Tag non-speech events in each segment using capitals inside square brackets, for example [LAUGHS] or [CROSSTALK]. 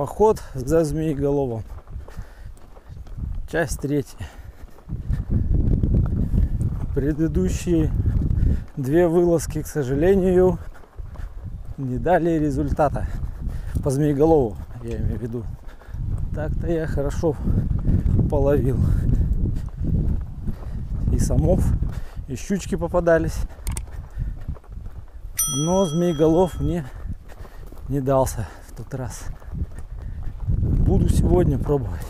Поход за змееголовом. Часть третья. Предыдущие две вылазки, к сожалению, не дали результата. По змееголову, я имею в виду. Так-то я хорошо половил. И самов, и щучки попадались. Но змееголов мне не дался в тот раз. Буду сегодня пробовать.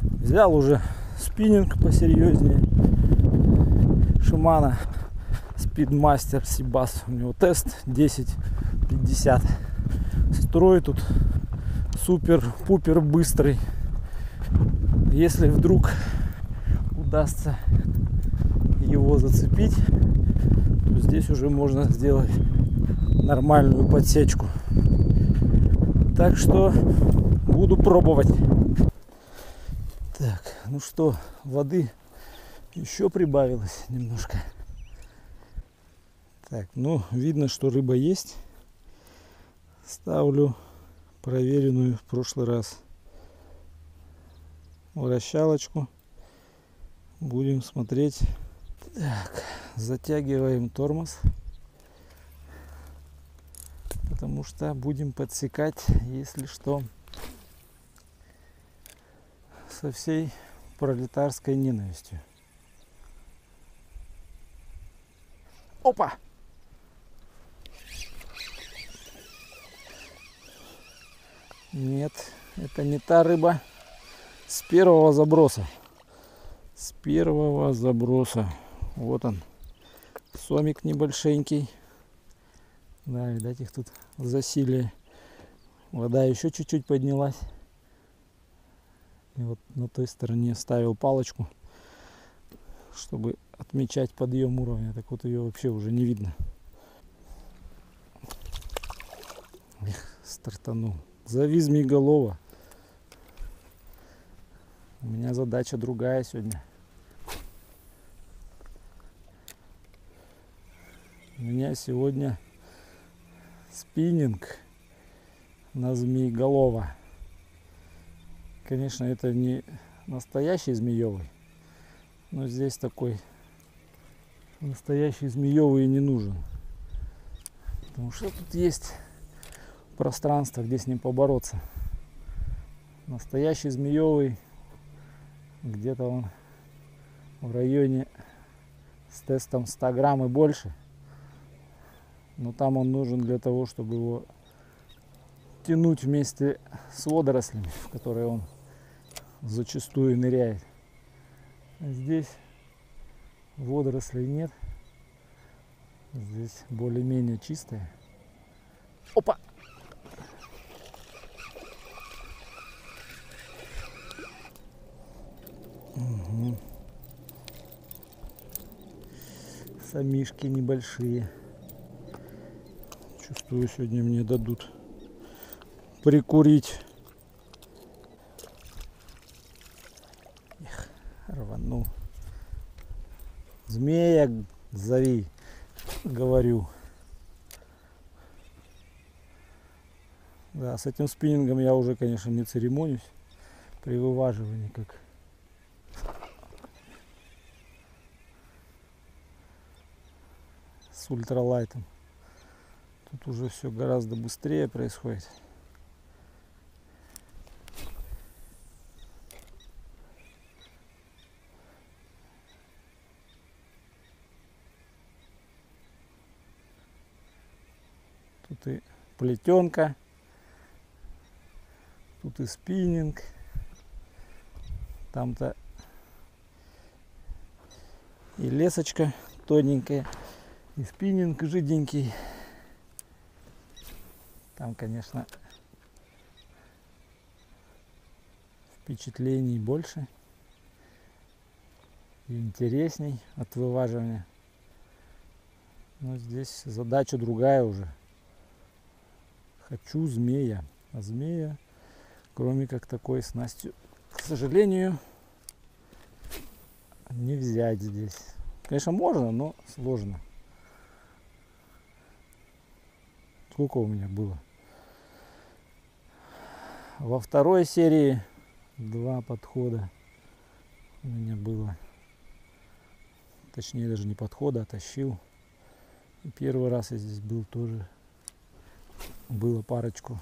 Взял уже спиннинг посерьезнее. Шимана Speedmaster Сибас. У него тест 1050. Строй тут супер-пупер быстрый. Если вдруг удастся его зацепить, то здесь уже можно сделать нормальную подсечку. Так что буду пробовать. Так, ну что, воды еще прибавилось немножко. Так, ну видно, что рыба есть. Ставлю проверенную в прошлый раз вращалочку. Будем смотреть. Так, затягиваем тормоз. Потому что будем подсекать, если что, со всей пролетарской ненавистью. Опа! Нет, это не та рыба. С первого заброса. С первого заброса. Вот он. Сомик небольшенький. Да, видать их тут засилие. Вода еще чуть-чуть поднялась. И вот на той стороне ставил палочку, чтобы отмечать подъем уровня. Так вот ее вообще уже не видно. Эх, стартанул. Зови Змееголова. У меня задача другая сегодня. У меня сегодня спиннинг на Змееголова. Конечно, это не настоящий змеевый, но здесь такой настоящий змеевый и не нужен. Потому что тут есть пространство, где с ним побороться. Настоящий змеевый, где-то он в районе с тестом 100 грамм и больше. Но там он нужен для того, чтобы его тянуть вместе с водорослями, в которые он зачастую ныряет. Здесь водорослей нет. Здесь более-менее чистая. Опа! Угу. Самишки небольшие. Чувствую, сегодня мне дадут прикурить. Эх, рванул. Змея зови, говорю. Да, с этим спиннингом я уже, конечно, не церемонюсь при вываживании, как с ультралайтом. Тут уже все гораздо быстрее происходит. Тут и плетенка, тут и спиннинг, там-то и лесочка тоненькая. И спиннинг жиденький. Там, конечно, впечатлений больше и интересней от вываживания. Но здесь задача другая уже. Хочу змея. А змея, кроме как такой снастью, к сожалению, не взять здесь. Конечно, можно, но сложно. Сколько у меня было? Во второй серии два подхода у меня было. Точнее даже не подхода, а тащил. И первый раз я здесь был тоже. Было парочку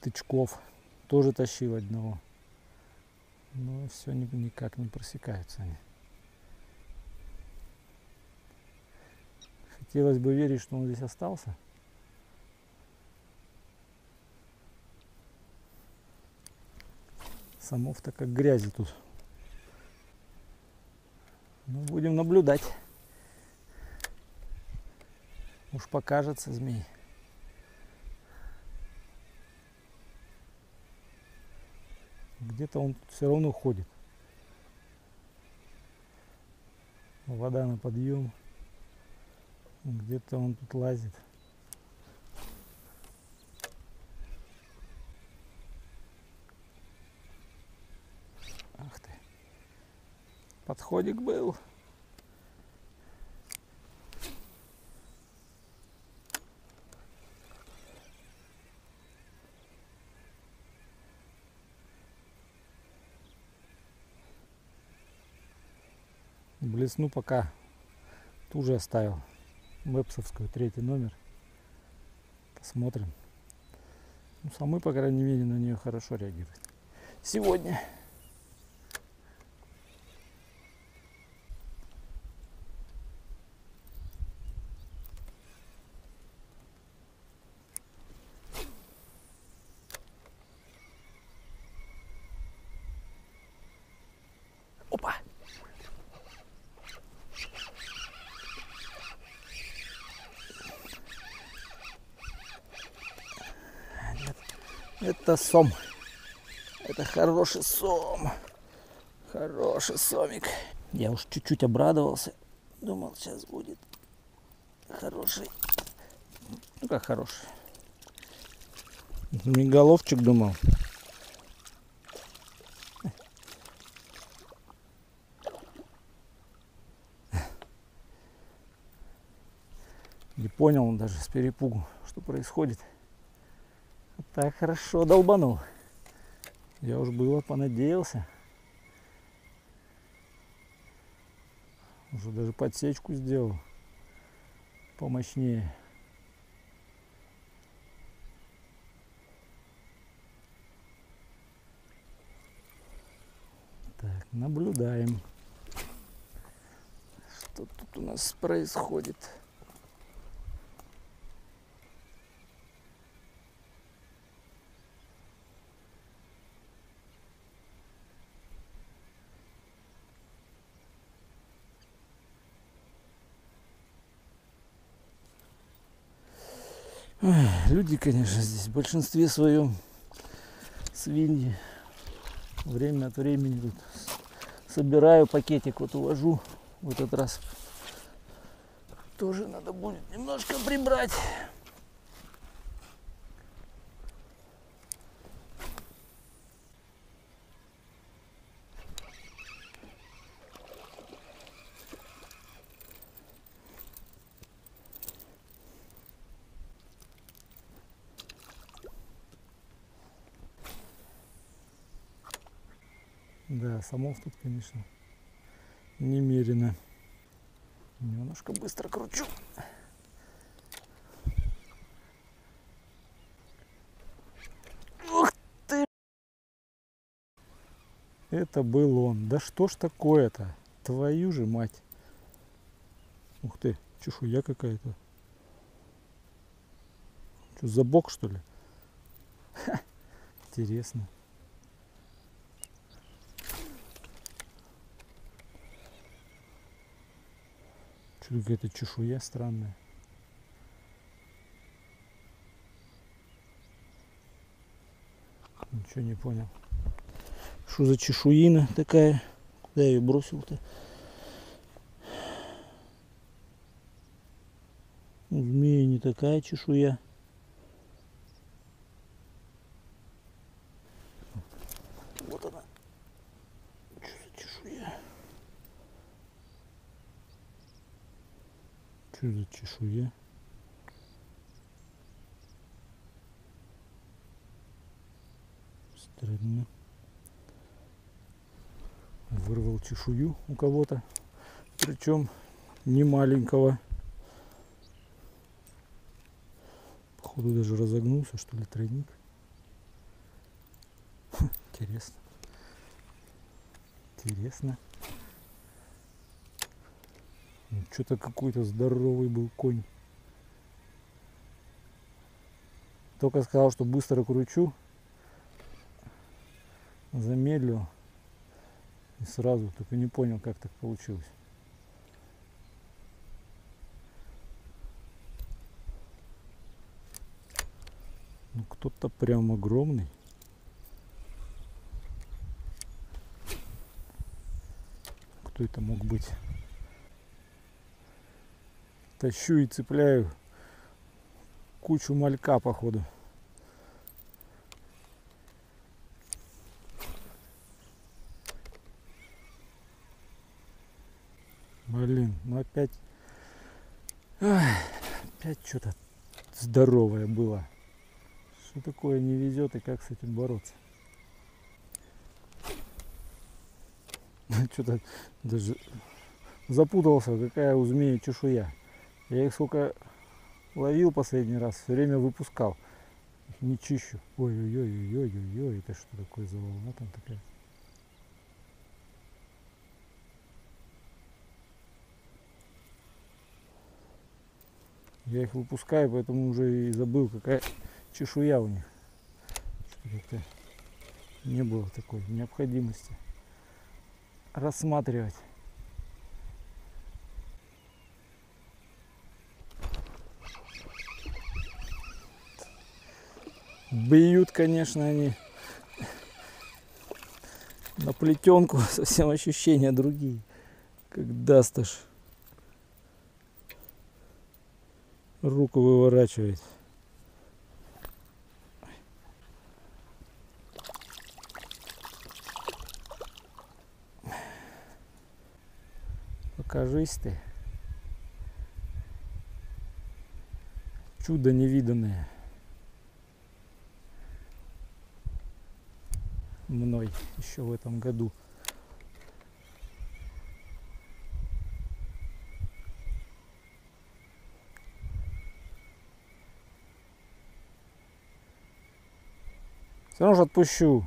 тычков. Тоже тащил одного. Но все никак не просекаются они. Хотелось бы верить, что он здесь остался. Самов-то как грязи тут. Ну, будем наблюдать. Уж покажется змей. Где-то он все равно ходит. Вода на подъем. Где-то он тут лазит. Ах ты. Подходик был. Блесну пока ту же оставил. Вебсовскую, третий номер. Посмотрим. Ну, самы, по крайней мере, на нее хорошо реагируют. Сегодня. Это сом. Это хороший сом. Хороший сомик. Я уж чуть-чуть обрадовался. Думал, сейчас будет хороший. Ну как хороший. Меголовчик думал. Не понял он даже с перепугу, что происходит. Так хорошо долбанул. Я уж было понадеялся. Уже даже подсечку сделал. Помощнее. Так, наблюдаем. Что тут у нас происходит? Люди, конечно, здесь в большинстве своем свиньи. Время от времени тут собираю пакетик, вот увожу в этот раз. Тоже надо будет немножко прибрать. Да, самов тут, конечно, немерено. Немножко быстро кручу. Ух ты! Это был он. Да что ж такое-то? Твою же мать. Ух ты, чешуя какая-то. Что, за бок что ли? Ха, интересно. Какая-то чешуя странная. Ничего не понял. Что за чешуина такая? Куда я ее бросил-то? У змеи не такая чешуя. Вот она. Что за чешуя? Что за чешуя? Странно. Вырвал чешую у кого-то. Причем не маленького. Походу даже разогнулся, что ли, тройник. Хм, Интересно. Интересно. Что-то какой-то здоровый был конь. Только сказал, что быстро кручу. Замедлил. И сразу, только не понял, как так получилось. Ну кто-то прям огромный. Кто это мог быть? Тащу и цепляю кучу малька, походу. Блин, ну опять... Ай, опять что-то здоровое было. Что такое не везет и как с этим бороться? [LAUGHS] Что-то даже запутался, какая у змеи чешуя. Я их сколько ловил последний раз, все время выпускал. Их не чищу. Ой-ой-ой-ой-ой-ой, это что такое за волна там такая? Я их выпускаю, поэтому уже и забыл, какая чешуя у них. Как-то не было такой необходимости рассматривать. Бьют, конечно, они на плетенку, [LAUGHS] совсем ощущения другие, как дасташ. Руку выворачивает. Покажись ты. Чудо невиданное. Еще в этом году. Все равно же отпущу.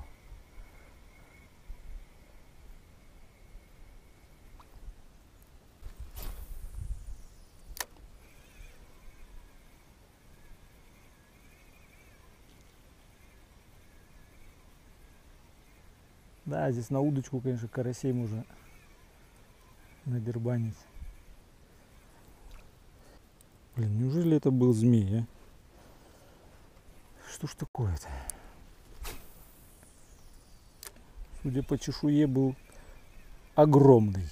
Да, здесь на удочку, конечно, карасей можно надербанить. Блин, неужели это был змей, а? Что ж такое-то? Судя по чешуе, был огромный.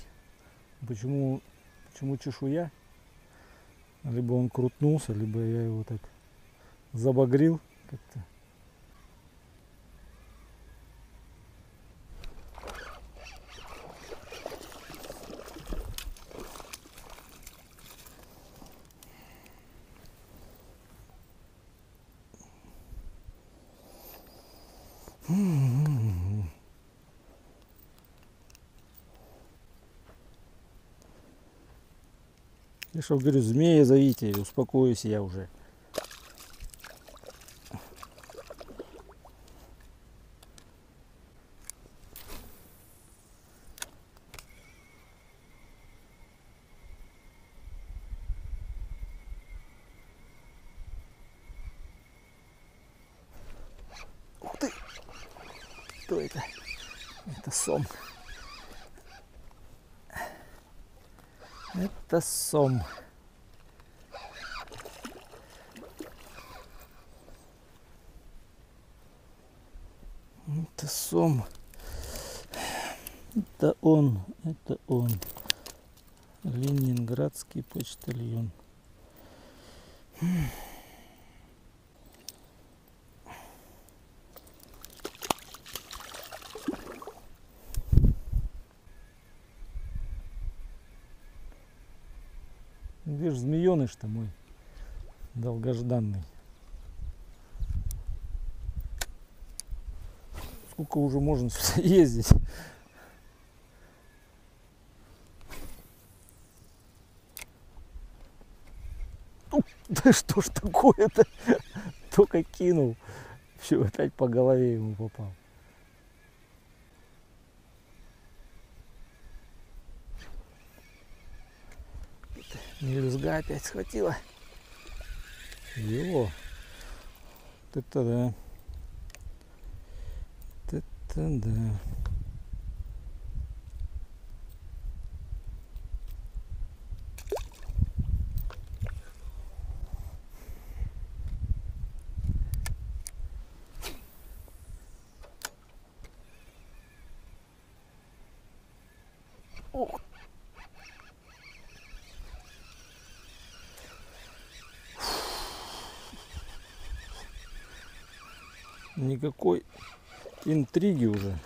Почему, почему чешуя? Либо он крутнулся, либо я его так забагрил как-то. Я что говорю, змея зовите, успокоюсь я уже. Ух ты! Кто это? Это сом. Это сом. Это сом. Это он, это он. Ленинградский почтальон. Где ж змееныш-то мой долгожданный? сколько уже можно сюда [LAUGHS] ездить. [LAUGHS] Да что ж такое-то? [LAUGHS] Только кинул. Все, опять по голове ему попал. Мелюзга опять схватила. Его. Вот это да. Вот это да. Никакой интриги уже.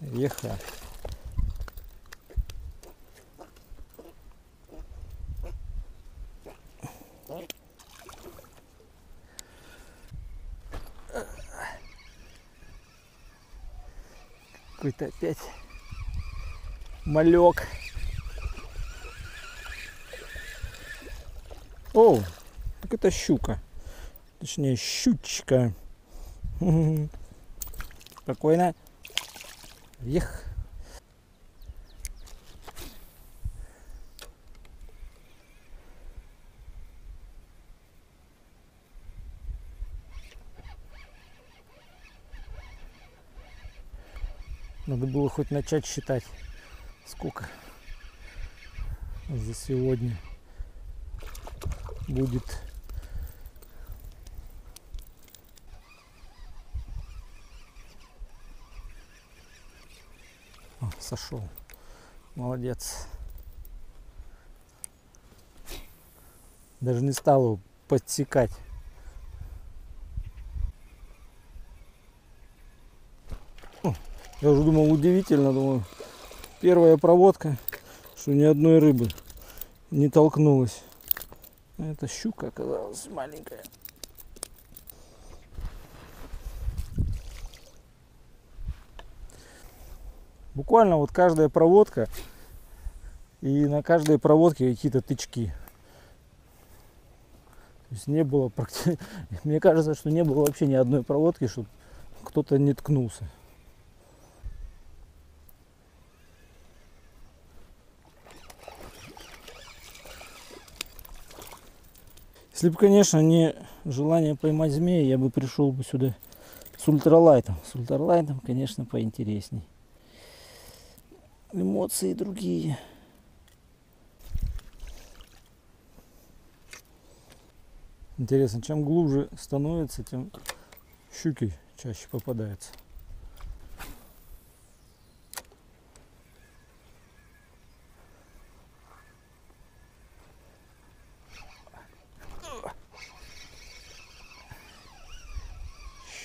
Еха. Какой-то опять малек. О, так это щука. Точнее, щучка. [LAUGHS] Спокойно. Ех. Надо было хоть начать считать, сколько за сегодня будет О, сошел. Молодец. Даже не стал его подсекать. Я уже думал удивительно, думаю, первая проводка, что ни одной рыбы не толкнулась. Это щука оказалась маленькая. Буквально вот каждая проводка и на каждой проводке какие-то тычки. То есть не было практически, [LAUGHS] мне кажется, что не было вообще ни одной проводки, чтобы кто-то не ткнулся. Если бы, конечно, не желание поймать змея, я бы пришел бы сюда с ультралайтом. С ультралайтом, конечно, поинтересней. Эмоции другие. Интересно, чем глубже становится, тем щуки чаще попадаются.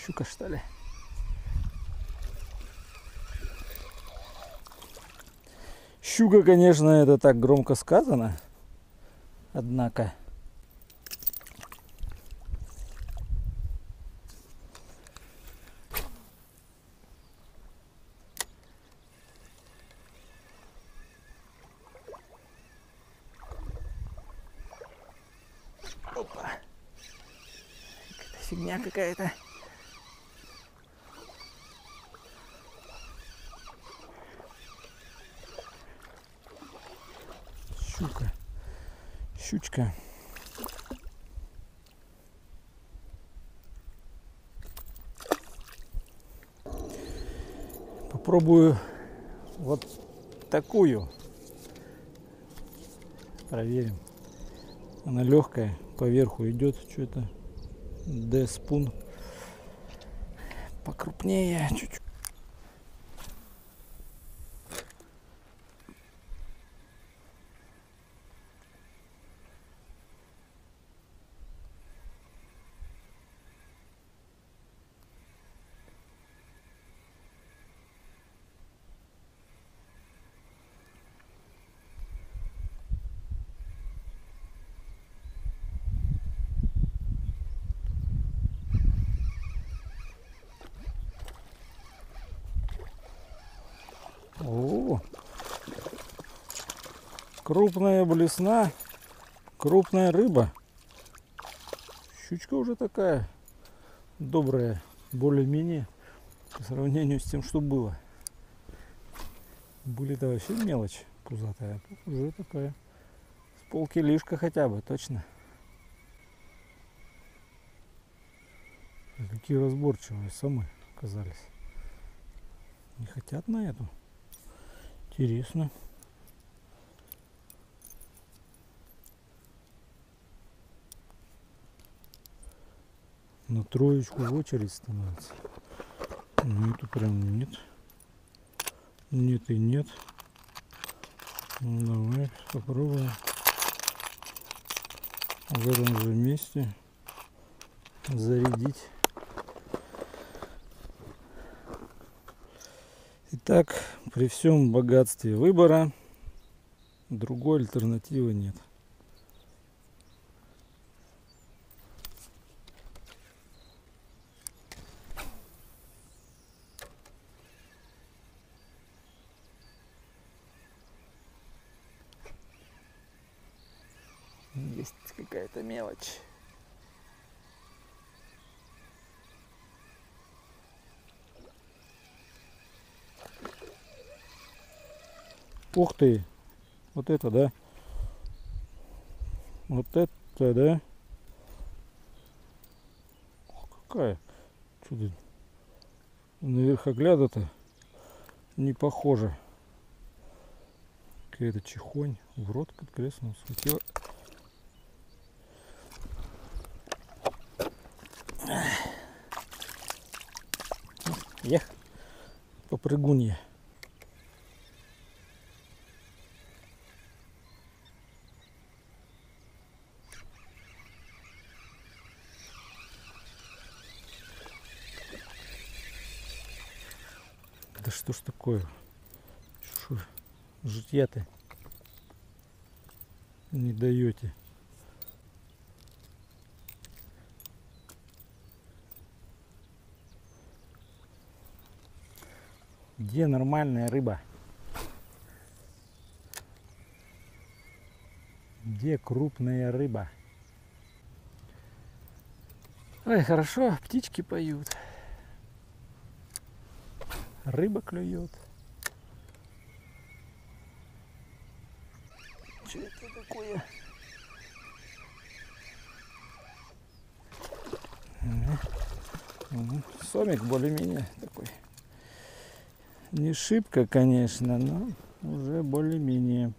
Щука что ли? Щука, конечно, это так громко сказано. Однако. Опа. Какая-то фигня какая-то. Щука. Щучка. Попробую вот такую. Проверим. Она легкая, поверху идет что-то. D-спун. Покрупнее чуть-чуть. Крупная блесна, крупная рыба. Щучка уже такая добрая, более-менее по сравнению с тем, что было. Были-то вообще мелочь пузатая, а тут уже такая с полкилишка хотя бы, точно. Какие разборчивые самы оказались. Не хотят на эту. Интересно. На троечку в очередь становится. Это прям нет. Нет и нет. Ну, давай попробуем в этом же месте зарядить. Итак, при всем богатстве выбора другой альтернативы нет. Есть какая-то мелочь. Ух ты! Вот это, да? Вот это, да? Ох, какая? Чудо. Наверх огляда-то не похоже. Какая-то чихонь. В рот конкретно схватила. Эх, попрыгунья. Да что ж такое? Житья-то не даете? Где нормальная рыба? Где крупная рыба? Ой, хорошо, птички поют. Рыба клюет. Что это такое? Сомик более-менее такой. Не шибко, конечно, но уже более-менее.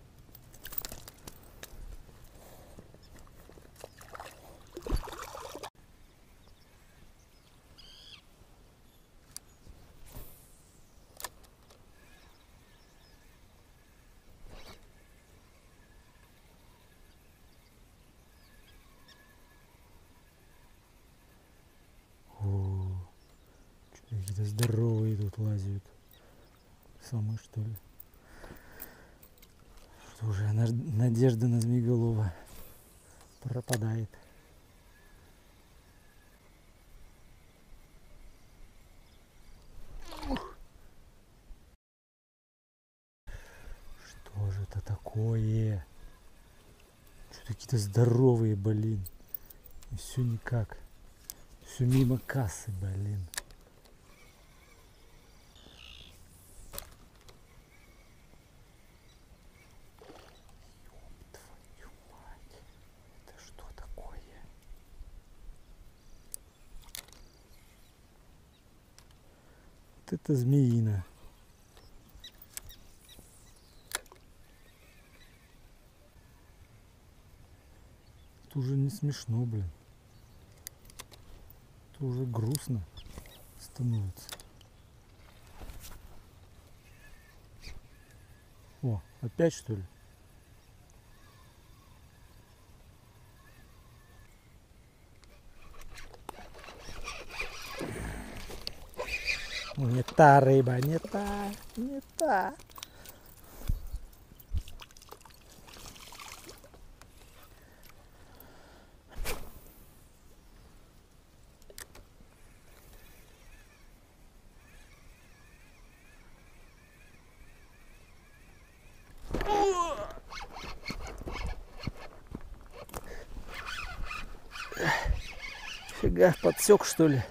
О, что-то какие-то здоровые тут лазят. Самы что ли? Что уже над- надежда на Змееголова пропадает. Ух. Что же это такое? Что-то какие-то здоровые, блин. И все никак. Все мимо кассы, блин. Это змеина. Уже не смешно, блин. Это уже грустно становится. О, опять что ли? Не та рыба, не та, не та. Подсек что ли.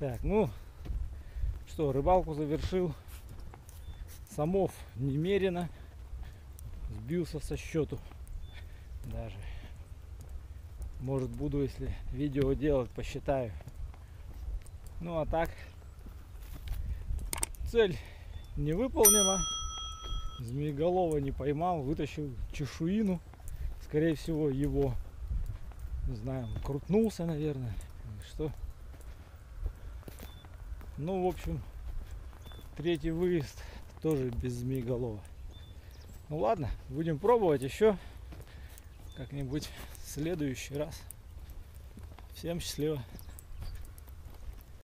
Так, ну что, рыбалку завершил. Самов немерено. Сбился со счету даже. Может буду, если видео делать, посчитаю. Ну а так, цель не выполнена. Змееголова не поймал, вытащил чешуину. Скорее всего его, не знаю, крутнулся, наверное. Что? Ну, в общем, третий выезд тоже без змееголова. Ну ладно, будем пробовать еще как-нибудь следующий раз. Всем счастливо.